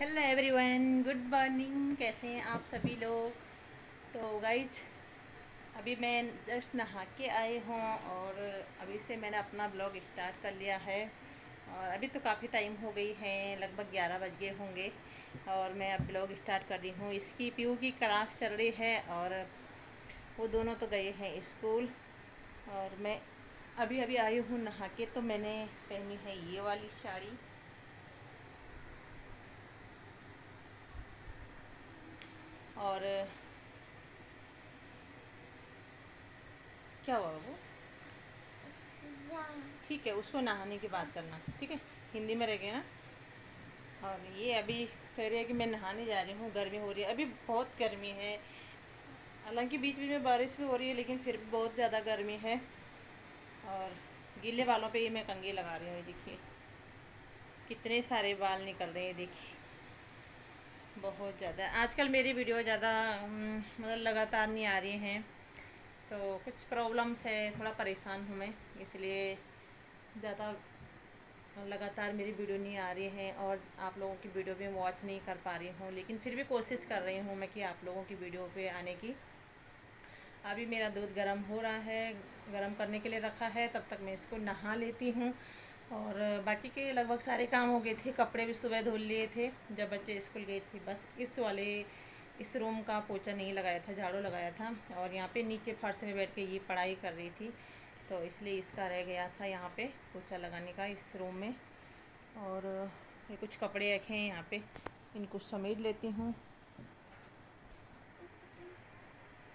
Hello everyone good morning कैसे हैं आप सभी लोग? तो गाइज़ अभी मैं जस्ट नहा के आए हूँ और अभी से मैंने अपना ब्लॉग स्टार्ट कर लिया है। और अभी तो काफ़ी टाइम हो गई है, लगभग ग्यारह बज गए होंगे। और मैं अब ब्लॉग स्टार्ट कर रही हूँ। इसकी पीयू की क्लास चल रही है और वो दोनों तो गए हैं स्कूल और मैं अभी अभी आई हूँ नहा के तो मैंने पहनी है ये वाली साड़ी। और, क्या हुआ वो ठीक है, उसको नहाने की बात करना, ठीक है? हिंदी में रह गए ना? और ये अभी कह रही है कि मैं नहाने जा रही हूँ, गर्मी हो रही है। अभी बहुत गर्मी है। हालाँकि बीच बीच में बारिश भी हो रही है, लेकिन फिर भी बहुत ज़्यादा गर्मी है। और गीले बालों पे ही मैं कंगी लगा रही हूँ देखिए। कितने सारे बाल निकल रहे हैं देखिए। बहुत ज़्यादा आजकल मेरी वीडियो ज़्यादा मतलब लगातार नहीं आ रही हैं। तो कुछ प्रॉब्लम्स है, थोड़ा परेशान हूँ मैं, इसलिए ज़्यादा लगातार मेरी वीडियो नहीं आ रही है और आप लोगों की वीडियो भी वॉच नहीं कर पा रही हूँ, लेकिन फिर भी कोशिश कर रही हूँ मैं कि आप लोगों की वीडियो पे आने की। अभी मेरा दूध गर्म हो रहा है, गर्म करने के लिए रखा है, तब तक मैं इसको नहा लेती हूँ। और बाकी के लगभग सारे काम हो गए थे। कपड़े भी सुबह धुल लिए थे, जब बच्चे स्कूल गए थे। बस इस वाले, इस रूम का पोछा नहीं लगाया था, झाड़ू लगाया था। और यहाँ पे नीचे फर्श में बैठ के ये पढ़ाई कर रही थी तो इसलिए इसका रह गया था यहाँ पे पोछा लगाने का इस रूम में। और ये कुछ कपड़े रखे हैं यहाँ पे, इनको समेट लेती हूँ।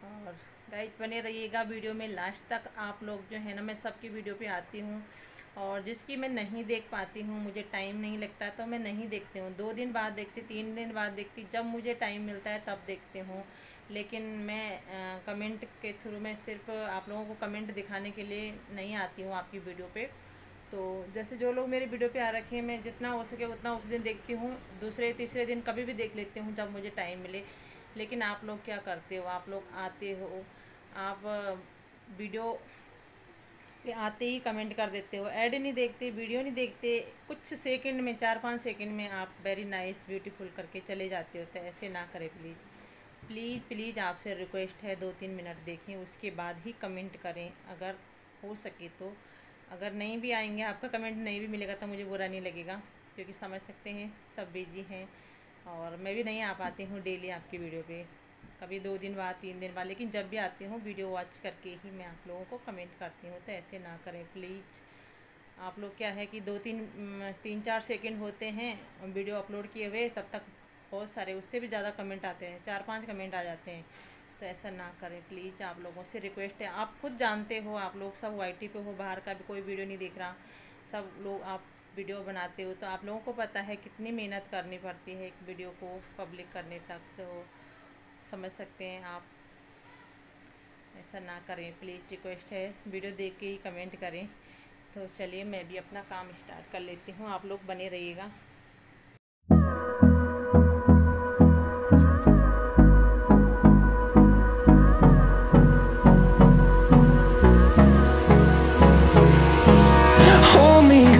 और गाइड बने रहिएगा वीडियो में। लास्ट तक आप लोग जो है ना, मैं सबकी वीडियो पे आती हूँ। और जिसकी मैं नहीं देख पाती हूँ मुझे टाइम नहीं लगता तो मैं नहीं देखती हूँ। दो दिन बाद देखती तीन दिन बाद देखती जब मुझे टाइम मिलता है तब देखती हूँ। लेकिन मैं आ, कमेंट के थ्रू मैं सिर्फ़ आप लोगों को कमेंट दिखाने के लिए नहीं आती हूँ आपकी वीडियो पे। तो जैसे जो लोग मेरी वीडियो पे आ रखे हैं मैं जितना हो सके उतना उस दिन देखती हूँ। दूसरे तीसरे दिन कभी भी देख लेती हूँ जब मुझे टाइम मिले। लेकिन आप लोग क्या करते हो? आप लोग आते हो आप वीडियो पे आते ही कमेंट कर देते हो। ऐड नहीं देखते वीडियो नहीं देखते, कुछ सेकंड में, चार पाँच सेकंड में आप वेरी नाइस ब्यूटीफुल करके चले जाते हो। तो ऐसे ना करें प्लीज़ प्लीज़ प्लीज़ आपसे रिक्वेस्ट है दो तीन मिनट देखें, उसके बाद ही कमेंट करें। अगर हो सके तो। अगर नहीं भी आएँगे, आपका कमेंट नहीं भी मिलेगा तो मुझे बुरा नहीं लगेगा, क्योंकि समझ सकते हैं, सब बिज़ी हैं। और मैं भी नहीं आ पाती हूँ डेली आपकी वीडियो पे। कभी दो दिन बाद, तीन दिन बाद, लेकिन जब भी आती हूँ, वीडियो वॉच करके ही मैं आप लोगों को कमेंट करती हूँ तो ऐसे ना करें, प्लीज़। आप लोग क्या है कि दो तीन तीन चार सेकंड होते हैं वीडियो अपलोड किए हुए, तब तक बहुत सारे उससे भी ज़्यादा कमेंट आते हैं, चार पाँच कमेंट आ जाते हैं। तो ऐसा ना करें, प्लीज़, आप लोगों से रिक्वेस्ट है। आप खुद जानते हो, आप लोग सब वाईटी पे हो, बाहर का भी कोई वीडियो नहीं देख रहा, सब लोग आप वीडियो बनाते हो तो आप लोगों को पता है कितनी मेहनत करनी पड़ती है एक वीडियो को पब्लिक करने तक तो समझ सकते हैं आप। ऐसा ना करें प्लीज़ रिक्वेस्ट है। वीडियो देख के ही कमेंट करें। तो चलिए, मैं भी अपना काम स्टार्ट कर लेती हूँ। आप लोग बने रहिएगा।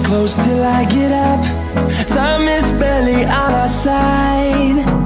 Close till I get up. Time is barely on our side.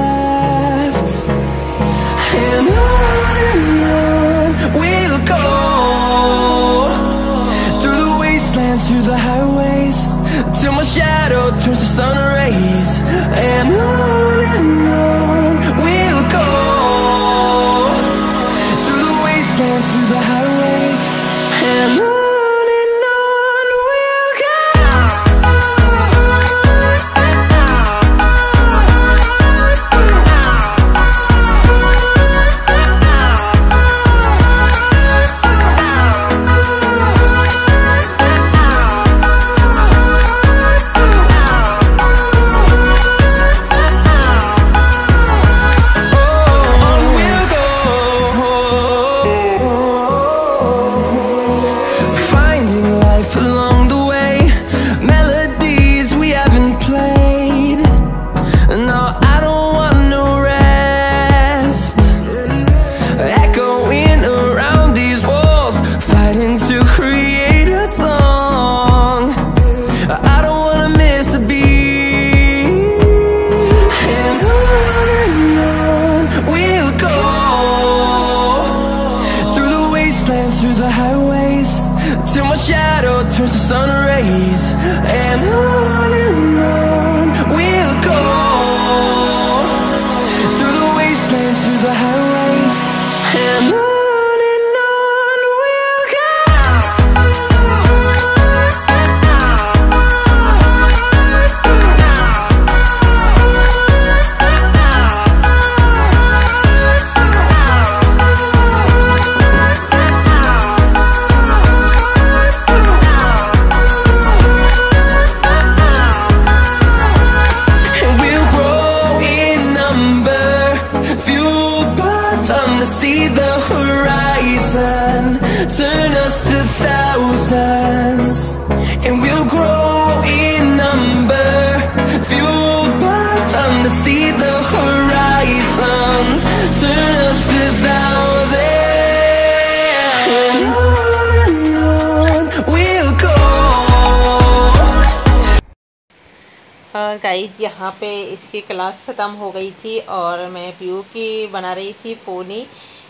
और गाइज़ यहाँ पे इसकी क्लास ख़त्म हो गई थी और मैं पीओ की बना रही थी पोनी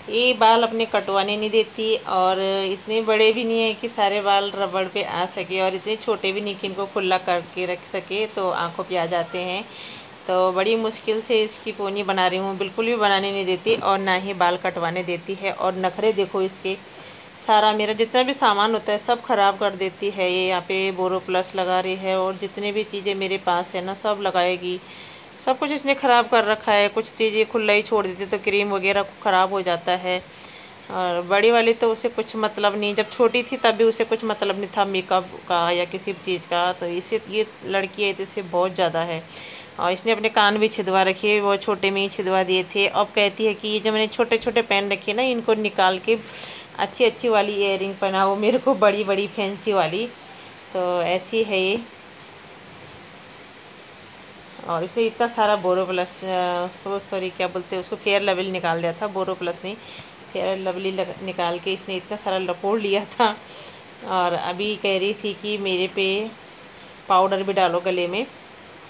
ये बाल अपने कटवाने नहीं देती और इतने बड़े भी नहीं है कि सारे बाल रबड़ पे आ सके और इतने छोटे भी नहीं कि इनको खुला करके रख सके तो आँखों पे आ जाते हैं। तो बड़ी मुश्किल से इसकी पोनी बना रही हूँ। बिल्कुल भी बनाने नहीं देती और ना ही बाल कटवाने देती है और नखरे देखो इसके। सारा मेरा जितना भी सामान होता है सब ख़राब कर देती है। ये यहाँ पे बोरो प्लस लगा रही है और जितने भी चीज़ें मेरे पास है ना, सब लगाएगी। सब कुछ इसने ख़राब कर रखा है। कुछ चीज़ें खुला ही छोड़ देती तो क्रीम वगैरह ख़राब हो जाता है। और बड़ी वाली तो उसे कुछ मतलब नहीं। जब छोटी थी तब भी उसे कुछ मतलब नहीं था मेकअप का या किसी भी चीज़ का। तो इसे, ये लड़की है तो इसे बहुत ज़्यादा है। और इसने अपने कान भी छिदवा रखे वो छोटे में ही छिदवा दिए थे। अब कहती है कि ये जो मैंने छोटे छोटे पेन रखे ना, इनको निकाल के अच्छी अच्छी वाली इयर पहनाओ। मेरे को बड़ी बड़ी फैंसी वाली। तो ऐसी है ये। और इसने इतना सारा बोरो प्लस सॉरी, क्या बोलते हैं उसको, फेयर लेवल निकाल दिया था, बोरो प्लस नहीं, फेयर लवली निकाल के इसने इतना सारा लपोड़ लिया था। और अभी कह रही थी कि मेरे पे पाउडर भी डालो गले में,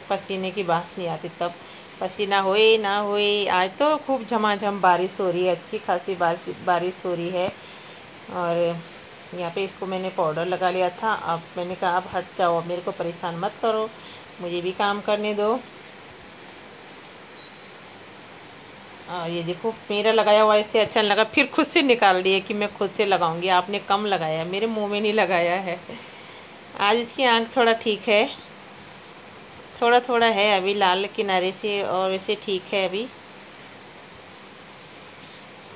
पसीने की बास नहीं आती तब। पसीना होए ना होए, आज तो खूब झमाझम बारिश हो रही है, अच्छी खासी बारिश बारिश हो रही है। और यहाँ पे इसको मैंने पाउडर लगा लिया था, अब मैंने कहा, अब हट जाओ मेरे को परेशान मत करो। मुझे भी काम करने दो। और ये देखो, मेरा लगाया हुआ इससे अच्छा लगा। फिर खुद से निकाल लिया कि मैं खुद से लगाऊँगी। आपने कम लगाया, मेरे मुँह में नहीं लगाया है। आज इसकी आँख थोड़ा ठीक है। थोड़ा थोड़ा है अभी, लाल किनारे से और वैसे ठीक है अभी।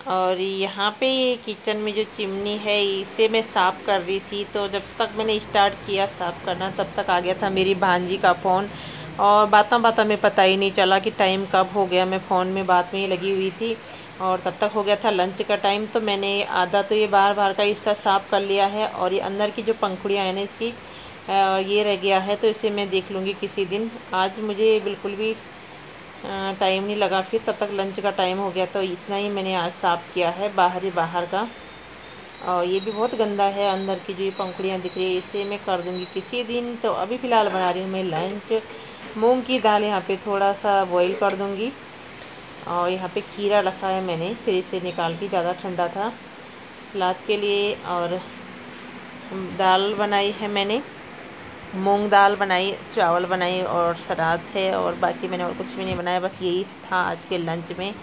और यहाँ पे ये किचन में जो चिमनी है, इसे मैं साफ़ कर रही थी। तो जब तक मैंने स्टार्ट किया साफ़ करना, तब तक आ गया था मेरी भांजी का फ़ोन और बाता बाता में पता ही नहीं चला कि टाइम कब हो गया। मैं फ़ोन में बात में ही लगी हुई थी और तब तक हो गया था लंच का टाइम तो मैंने आधा तो ये बार बार का हिस्सा साफ़ कर लिया है और ये अंदर की जो पंखुड़ियाँ हैं ना इसकी और ये रह गया है। तो इसे मैं देख लूँगी किसी दिन। आज मुझे बिल्कुल भी टाइम नहीं लगा फिर तब तक लंच का टाइम हो गया। तो इतना ही मैंने आज साफ़ किया है बाहर ही बाहर का। और ये भी बहुत गंदा है, अंदर की जो ये पंखुड़ियाँ दिख रही है, इसे मैं कर दूँगी किसी दिन। तो अभी फ़िलहाल बना रही हूँ मैं लंच मूंग की दाल यहाँ पे थोड़ा सा बॉईल कर दूँगी। और यहाँ पे खीरा रखा है मैंने, फिर इसे निकाल के ज़्यादा ठंडा था। सलाद के लिए और दाल बनाई है मैंने। मूंग दाल बनाई, चावल बनाई और सलाद थे और बाकी मैंने और कुछ भी नहीं बनाया, बस यही था आज के लंच में।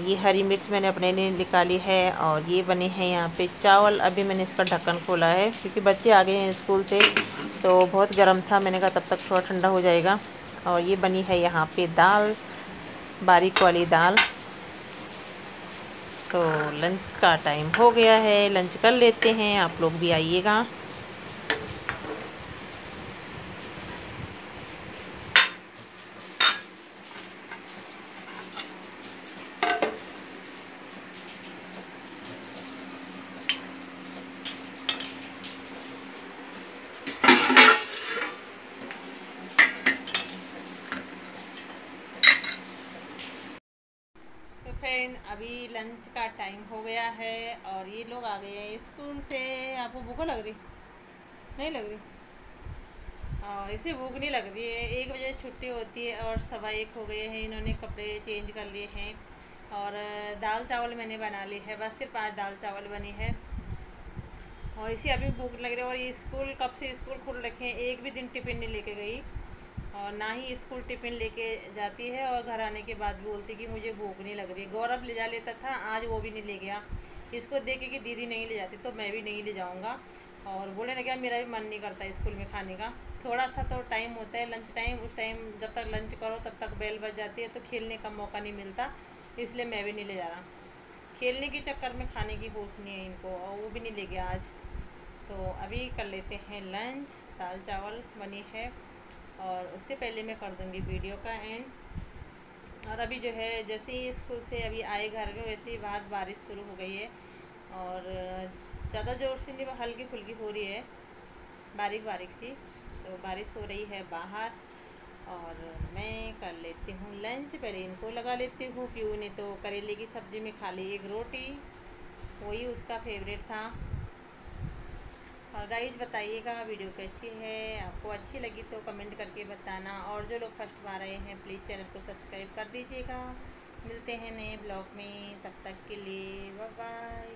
ये हरी मिर्च मैंने अपने लिए निकाली है और ये बने हैं यहाँ पे। चावल अभी मैंने इसका ढक्कन खोला है क्योंकि बच्चे आ गए हैं स्कूल से तो बहुत गर्म था। मैंने कहा तब तक थोड़ा ठंडा हो जाएगा। और ये बनी है यहाँ पे दाल, बारीक वाली दाल। तो लंच का टाइम हो गया है, लंच कर लेते हैं। आप लोग भी आइएगा। अभी लंच का टाइम हो गया है और ये लोग आ गए हैं स्कूल से। आपको भूख लग रही? नहीं लग रही? और इसे भूख नहीं लग रही है। एक बजे छुट्टी होती है और सवा एक हो गए हैं। इन्होंने कपड़े चेंज कर लिए हैं और दाल चावल मैंने बना ली है। बस सिर्फ़ आज दाल चावल बनी है। और इसे अभी भूख लग रही है और ये स्कूल कब से स्कूल खुल रखे हैं? एक भी दिन टिफ़िन नहीं लेके गई। और ना ही स्कूल टिफ़िन लेके जाती है और घर आने के बाद बोलती कि मुझे भूख नहीं लग रही। गौरव ले जा लेता था, आज वो भी नहीं ले गया। इसको देखे कि दीदी नहीं ले जाती तो मैं भी नहीं ले जाऊँगा। और बोलने लगे मेरा भी मन नहीं करता स्कूल में खाने का। थोड़ा सा तो टाइम होता है लंच टाइम उस टाइम जब तक लंच करो, तब तक बेल बज जाती है तो खेलने का मौका नहीं मिलता, इसलिए मैं भी नहीं ले जा रहा। खेलने के चक्कर में खाने की होश नहीं है इनको, और वो भी नहीं ले गया आज। तो अभी कर लेते हैं लंच दाल चावल बनी है। और उससे पहले मैं कर दूँगी वीडियो का एंड और अभी जो है, जैसे ही स्कूल से अभी आए घर में, वैसे ही बाहर बारिश शुरू हो गई है। और ज़्यादा ज़ोर से नहीं, हल्की फुल्की हो रही है, बारीक बारीक सी। तो बारिश हो रही है बाहर। और मैं कर लेती हूँ लंच पहले इनको लगा लेती हूँ, क्यों नहीं तो करेले की सब्ज़ी में खा ली एक रोटी। वही उसका फेवरेट था। और गाइज़ बताइएगा वीडियो कैसी है? आपको अच्छी लगी तो कमेंट करके बताना। और जो लोग फ़र्स्ट बार आए हैं प्लीज़ चैनल को सब्सक्राइब कर दीजिएगा। मिलते हैं नए ब्लॉग में। तब तक के लिए बाय बाय